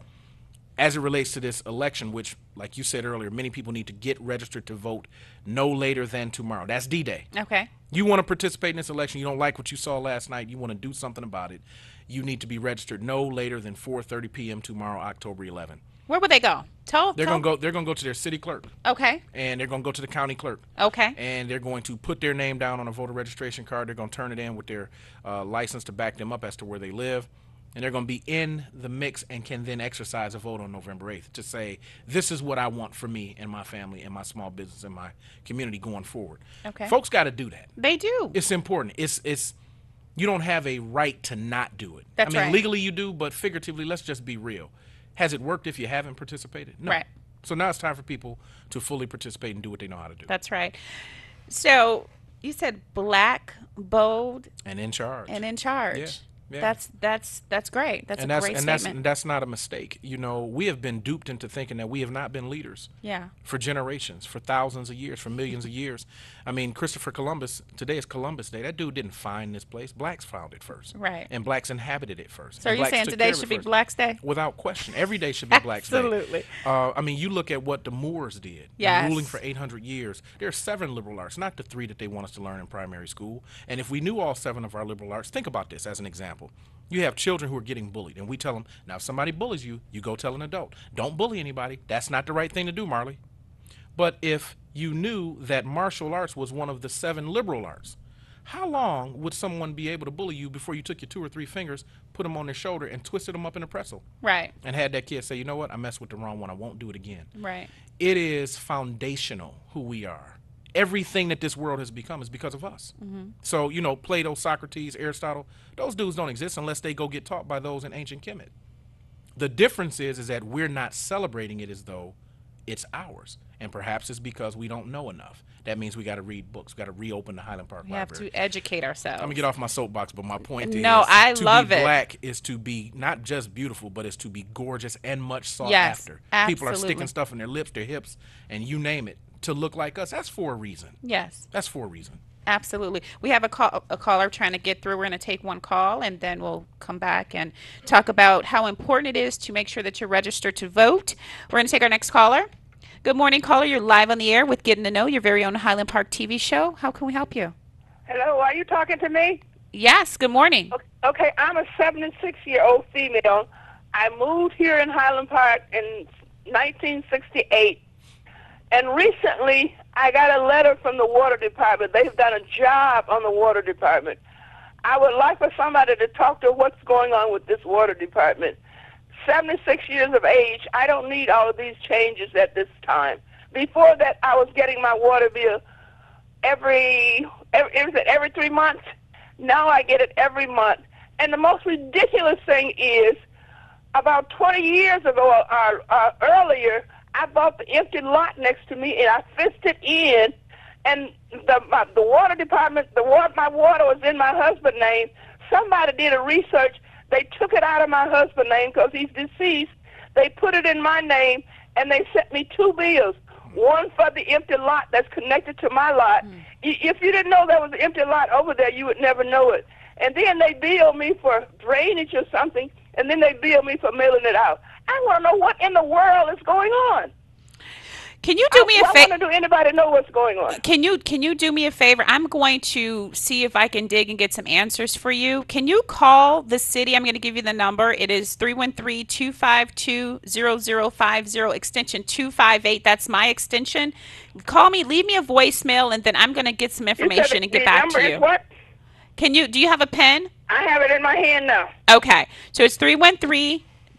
As it relates to this election, which, like you said earlier, many people need to get registered to vote no later than tomorrow. That's D-Day. Okay. You want to participate in this election. You don't like what you saw last night. You want to do something about it. You need to be registered no later than 4:30 p.m. tomorrow, October 11. Where would they go? Tell. They're tell- gonna go. They're gonna go to their city clerk, Okay. and they're gonna go to the county clerk, Okay. and they're going to put their name down on a voter registration card. They're gonna turn it in with their uh, license to back them up as to where they live, and they're gonna be in the mix and can then exercise a vote on November 8th to say this is what I want for me and my family and my small business and my community going forward. Okay. Folks got to do that. They do. it's important. It's it's you don't have a right to not do it. That's I mean, right. legally you do, but figuratively, let's just be real. Has it worked if you haven't participated? No. Right. So now it's time for people to fully participate and do what they know how to do. That's right. So you said black, bold, and in charge. and in charge. Yeah, yeah. That's that's that's great. That's and a that's great and that's statement. and that's not a mistake. You know, we have been duped into thinking that we have not been leaders. yeah. for generations, for thousands of years, for millions of years. I mean, Christopher Columbus, today is Columbus Day. That dude didn't find this place. Blacks found it first. Right. And blacks inhabited it first. So are you saying today care of it should be first. Black's Day? Without question. Every day should be Black's Day. Absolutely. Uh, I mean, you look at what the Moors did. Yes. Ruling for 800 years. There are seven liberal arts, not the three that they want us to learn in primary school. And if we knew all seven of our liberal arts, think about this as an example. You have children who are getting bullied, and we tell them, now if somebody bullies you, you go tell an adult. Don't bully anybody. That's not the right thing to do, Marley. But if you knew that martial arts was one of the seven liberal arts, how long would someone be able to bully you before you took your two or three fingers, put them on their shoulder, and twisted them up in a pretzel? Right. And had that kid say, you know what, I messed with the wrong one, I won't do it again. Right. It is foundational who we are everything that this world has become is because of us. Mm-hmm. So, you know, Plato, Socrates, Aristotle, those dudes don't exist unless they go get taught by those in ancient Kemet. The difference is is that we're not celebrating it as though it's ours. And perhaps it's because we don't know enough. That means we got to read books. We got to reopen the Highland Park We have to educate ourselves. I'm gonna get off my soapbox, but my point is, No, I to love be it. black is to be not just beautiful, but is to be gorgeous and much sought Yes, after. People are sticking stuff in their lips, their hips, and you name it to look like us. That's for a reason. Yes. That's for a reason. Absolutely. We have a call, a caller trying to get through. We're going to take one call and then we'll come back and talk about how important it is to make sure that you're registered to vote. We're going to take our next caller. Good morning, caller. You're live on the air with Getting to Know, your very own Highland Park TV show. How can we help you? Hello, are you talking to me? Yes. Good morning. Okay, I'm a 76 year old female. I moved here in Highland Park in 1968. And recently, I got a letter from the water department. They've done a job on the water department. I would like for somebody to talk to what's going on with this water department. 76 years of age, I don't need all of these changes at this time. Before that, I was getting my water bill every, every every three months? Now I get it every month. And the most ridiculous thing is, about 20 years ago or, or, or earlier, I bought the empty lot next to me and I it in. And the my, the water department, the water, my water was in my husband's name. Somebody did a research. They took it out of my husband's name because he's deceased. They put it in my name, and they sent me two bills. One for the empty lot that's connected to my lot. Hmm. I- If you didn't know there was an empty lot over there, you would never know it. And then they bill me for drainage or something, and then they bill me for mailing it out. I want to know what in the world is going on. Can you do me a favor? I want to do anybody know what's going on? Can you can you do me a favor? I'm going to see if I can dig and get some answers for you. Can you call the city? I'm going to give you the number. It is 313-252-0050 extension 258. That's my extension. Call me, leave me a voicemail and then I'm going to get some information the- and get back to you. What? Can you do you have a pen? I have it in my hand now. Okay. So it's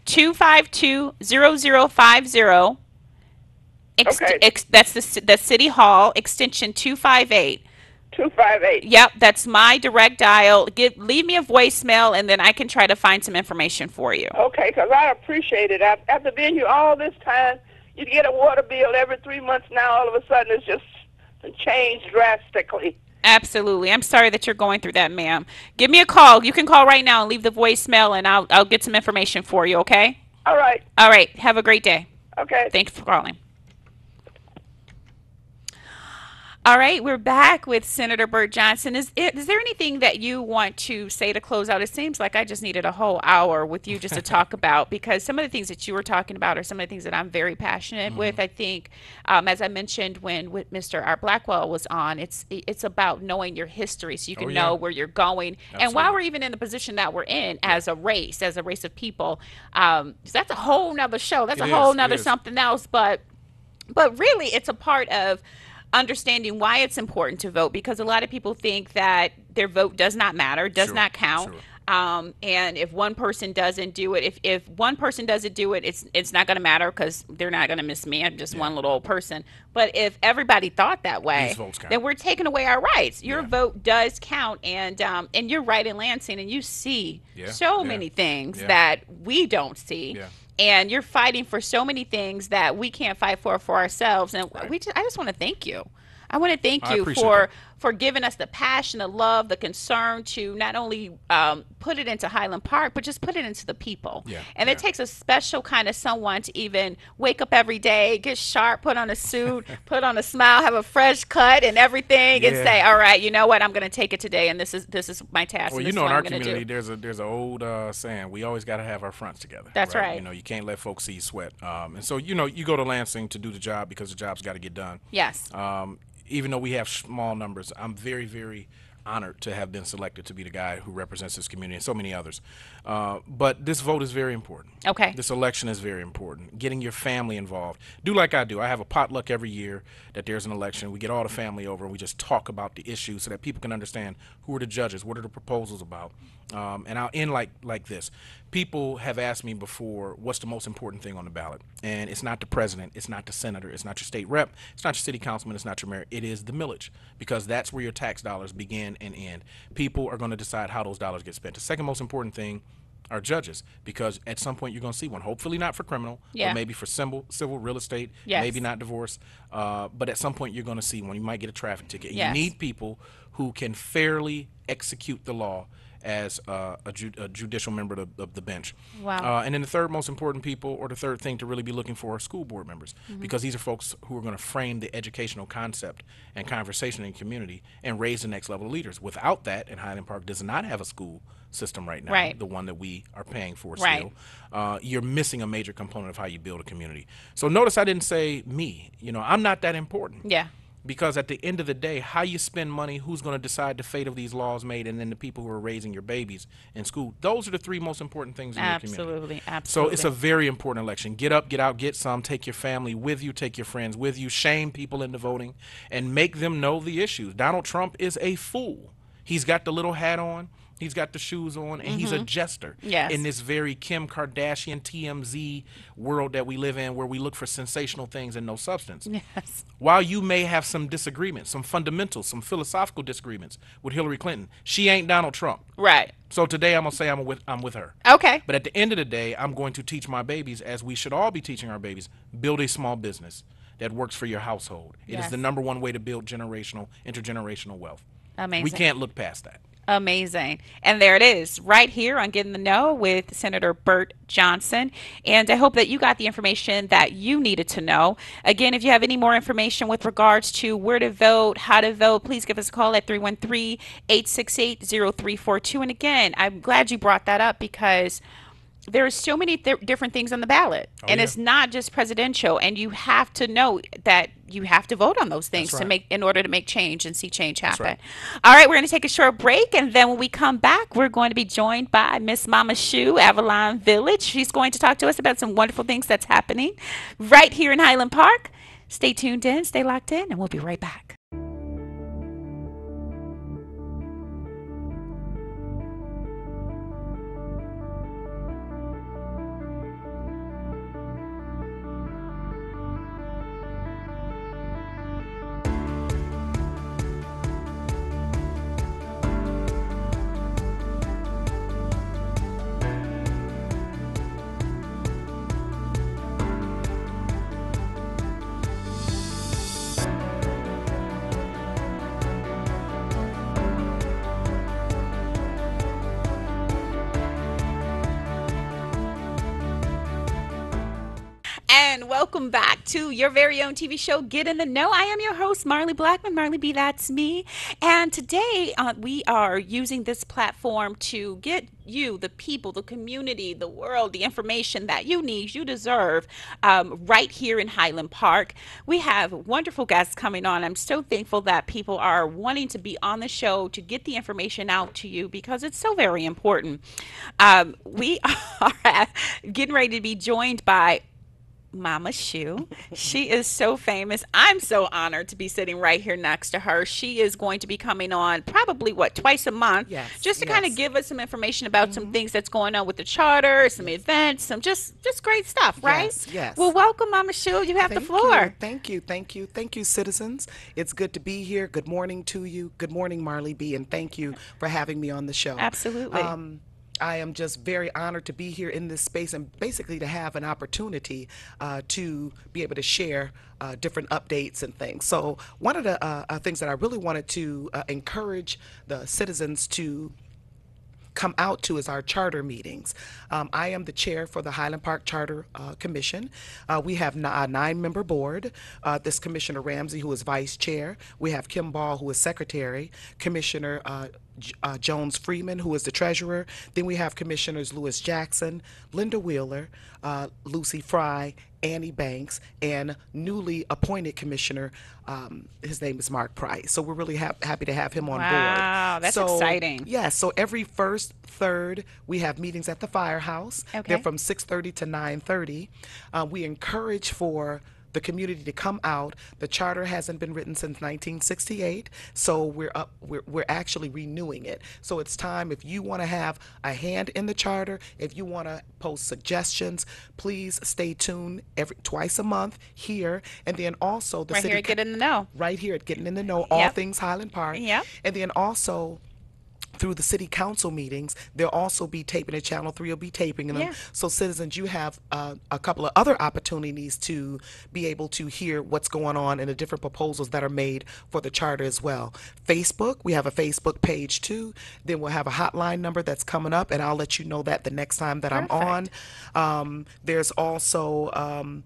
313-252-0050. Ex- Okay. ex- that's the the city hall extension 258. Two five eight. Yep, that's my direct dial. Give leave me a voicemail and then I can try to find some information for you. Okay, because I appreciate it. Af- After being here all this time, you get a water bill every three months. Now all of a sudden it's just changed drastically. Absolutely. I'm sorry that you're going through that, ma'am. Give me a call. You can call right now and leave the voicemail and I'll I'll get some information for you, okay? All right. All right. Have a great day. Okay. Thanks for calling. All right, we're back with Senator Bert Johnson. Is it, is there anything that you want to say to close out? It seems like I just needed a whole hour with you just to talk (laughs) about because some of the things that you were talking about are some of the things that I'm very passionate with. I think, um, as I mentioned when with Mr. Art Blackwell was on, it's it's about knowing your history so you can Oh, yeah. know where you're going. And while we're even in the position that we're in as a race, as a race of people, um, that's a whole nother show. That's It a whole is, nother something else. But but really it's a part of understanding why it's important to vote because a lot of people think that their vote does not matter does Sure, not count sure. um, and if one person doesn't do it if, if one person doesn't do it it's it's not going to matter because they're not going to miss me i'm just one little old person but if everybody thought that way then we're taking away our rights your Yeah. vote does count and um, and you're right in lansing and you see Yeah, so yeah, many things yeah. that we don't see Yeah. And you're fighting for so many things that we can't fight for for ourselves. And we just, i just want to thank you. I want to thank you for that. For giving us the passion the love the concern to not only um, put it into highland park but just put it into the people Yeah, and it takes a special kind of someone to even wake up every day get sharp put on a suit (laughs) put on a smile have a fresh cut and everything and say all right you know what i'm going to take it today and this is this is my task Well, you know, in our I'm do. community, there's a there's an old uh, saying: we always got to have our fronts together. That's right. You know, you can't let folks see you sweat. Um, and so, you know, you go to Lansing to do the job because the job's got to get done. yes Um, even though we have small numbers, I'm very, very honored to have been selected to be the guy who represents this community and so many others. Uh, but this vote is very important. Okay. This election is very important. Getting your family involved. Do like I do. I have a potluck every year that there's an election. We get all the family over and we just talk about the issues so that people can understand who are the judges, what are the proposals about. Um, and I'll end like like this. People have asked me before, what's the most important thing on the ballot? And it's not the president, it's not the senator, it's not your state rep, it's not your city councilman, it's not your mayor. It is the millage because that's where your tax dollars begin and end. People are going to decide how those dollars get spent. The second most important thing are judges because at some point you're going to see one. Hopefully not for criminal, Yeah. but maybe for civil, civil real estate, Yes. maybe not divorce. Uh, but at some point you're going to see one. You might get a traffic ticket. Yes. You need people who can fairly execute the law as uh, a, ju- a judicial member of, of the bench. Wow. Uh, and then the third most important people, or the third thing to really be looking for, are school board members, Mm-hmm. because these are folks who are going to frame the educational concept and conversation in the community and raise the next level of leaders. Without that, and Highland Park does not have a school system right now, Right. the one that we are paying for Right. still, uh, you're missing a major component of how you build a community. So notice I didn't say me. You know, I'm not that important Yeah. because at the end of the day, how you spend money, who's going to decide the fate of these laws made, and then the people who are raising your babies in school. Those are the three most important things in your community. Absolutely. So it's a very important election. Get up, get out, get some. Take your family with you, take your friends with you. Shame people into voting, and make them know the issues. Donald Trump is a fool. He's got the little hat on. He's got the shoes on, and he's a jester Mm-hmm. Yes. in this very Kim Kardashian TMZ world that we live in, where we look for sensational things and no substance (laughs) yes. while you may have some disagreements, some fundamental, some philosophical disagreements with Hillary Clinton, she ain't Donald Trump. Right. So today I'm gonna say I'm with I'm with her. Okay. But at the end of the day, I'm going to teach my babies, as we should all be teaching our babies, build a small business that works for your household. It is Yes. the number one way to build generational, intergenerational wealth. Amazing. We can't look past that. Amazing. And there it is, right here on Getting the Know with Senator Bert Johnson. And I hope that you got the information that you needed to know. Again, if you have any more information with regards to where to vote, how to vote, please give us a call at 313 868 0342. And again, I'm glad you brought that up because there are so many th- different things on the ballot. Oh, and yeah. it's not just presidential and you have to know that you have to vote on those things That's to make in order to make change and see change happen. right. all right we're going to take a short break and then when we come back we're going to be joined by miss mama shu avalon village. She's going to talk to us about some wonderful things that's happening right here in highland park. Stay tuned in stay locked in and we'll be right back your very own TV show, Get in the Know. I am your host, Marley Blackman. Marley B, that's me. And today uh, we are using this platform to get you, the people, the community, the world, the information that you need, you deserve, um, right here in Highland Park. We have wonderful guests coming on. I'm so thankful that people are wanting to be on the show to get the information out to you because it's so very important. Um, we (laughs) are getting ready to be joined by Mama Shu. She is so famous. I'm so honored to be sitting right here next to her. She is going to be coming on probably what twice a month, Yes, just to kind of give us some information about some things that's going on with the charter, some events, some just just great stuff, right? Yes, yes. Well, welcome, Mama Shu. You have the floor. You, thank you, thank you, thank you, citizens. It's good to be here. Good morning to you. Good morning, Marley B, and thank you for having me on the show. Absolutely. Um, I am just very honored to be here in this space and basically to have an opportunity uh, to be able to share uh, different updates and things. So, one of the uh, uh, things that I really wanted to uh, encourage the citizens to come out to is our charter meetings. Um, I am the chair for the Highland Park Charter uh, Commission. Uh, we have a nine-member board. Uh, this Commissioner Ramsey, who is vice chair. We have Kim Ball, who is secretary. Commissioner uh, uh, Jones Freeman, who is the treasurer. Then we have Commissioners Lewis Jackson, Linda Wheeler, uh, Lucy Fry, Annie Banks, and newly appointed commissioner. Um, his name is Mark Price. So we're really hap- happy to have him on board. Wow, that's So, exciting. Yeah. So every first, third, we have meetings at the firehouse. Okay. They're from 6:30 to 9:30. Uh, we encourage for the community to come out. The charter hasn't been written since 1968, so we're up. We're, we're actually renewing it. So it's time. If you want to have a hand in the charter, if you want to post suggestions, please stay tuned every twice a month here, and then also the Right city here, co- get in the know. right here at Getting in the Know, all Yep. things Highland Park. Yep. And then also through the city council meetings, there'll also be taping, and Channel 3 will be taping them. Yeah. So, citizens, you have uh, a couple of other opportunities to be able to hear what's going on and the different proposals that are made for the charter as well. Facebook, we have a Facebook page too. Then we'll have a hotline number that's coming up, and I'll let you know that the next time that I'm on. Um, there's also. Um,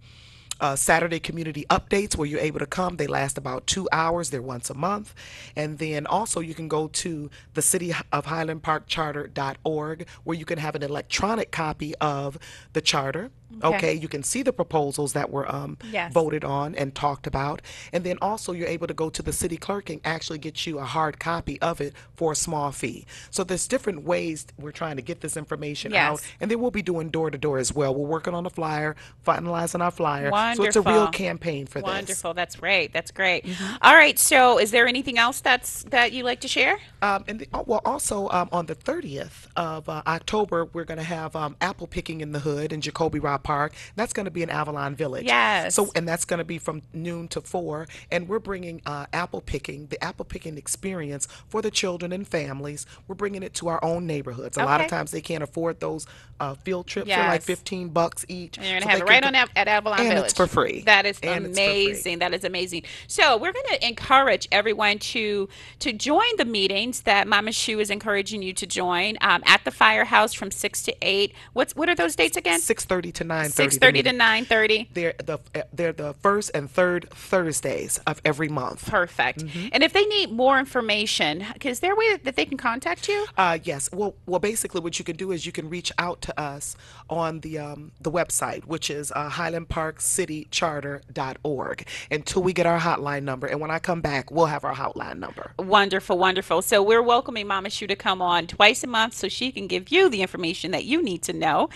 uh, Saturday community updates where you're able to come. They last about two hours. They're once a month. And then also you can go to the City of Highland Park Charter.org where you can have an electronic copy of the charter. Okay. Okay. You can see the proposals that were um, Yes. voted on and talked about. And then also you're able to go to the city clerk and actually get you a hard copy of it for a small fee. So there's different ways we're trying to get this information out. And then we'll be doing door to door as well. We're working on a flyer, finalizing our flyer. Wonderful. So it's a real campaign for this. Wonderful. That's great. That's great. All right. So, is there anything else that's that you like to share? Um, and the, oh, well, also um, on the 30th of uh, October, we're going to have um, apple picking in the hood in Jacoby Park. That's going to be in Avalon Village. Yes. So, and that's going to be from noon to four. And we're bringing uh, apple picking, the apple picking experience for the children and families. We're bringing it to our own neighborhoods. A lot of times they can't afford those uh, field trips. They're like 15 bucks each. And you're gonna have it right on Av- at Avalon and Village. it's for free. That is And it's for free. amazing. That is amazing. So we're gonna encourage everyone to to join the meetings that Mama Shu is encouraging you to join um, at the firehouse from six to eight. What's what are those dates again? 6:30 to 9:30. Six the thirty to nine thirty. They're the they're the first and third Thursdays of every month. Perfect. Mm-hmm. And if they need more information, is there a way that they can contact you? Uh, yes. Well, well, basically, what you can do is you can reach out to us on the um, the website, which is uh, HighlandParkCityCharter.org, until we get our hotline number. And when I come back, we'll have our hotline number. Wonderful, wonderful. So we're welcoming Mama Shu to come on twice a month so she can give you the information that you need to know.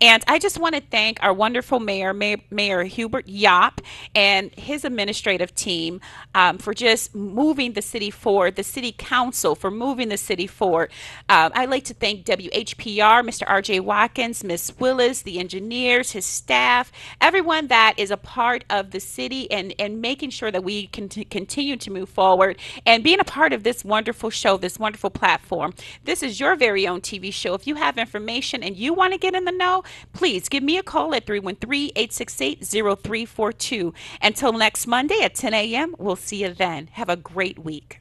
And I just want to thank our wonderful mayor, Mayor, mayor Hubert Yopp, and his administrative team um, for just moving the city forward, the city council for moving the city forward. Um, I'd like to thank WHPR, Mr. RJ Watkins, Miss Willis, the engineers, his staff, everyone that is a part of the city and, and making sure that we can continue to move forward and being a part of this wonderful show, this wonderful platform. This is your very own TV show. If you have information and you want to get in the know, please give me a call at 313 868 0342. Until next Monday at 10 a.m., we'll see you then. Have a great week.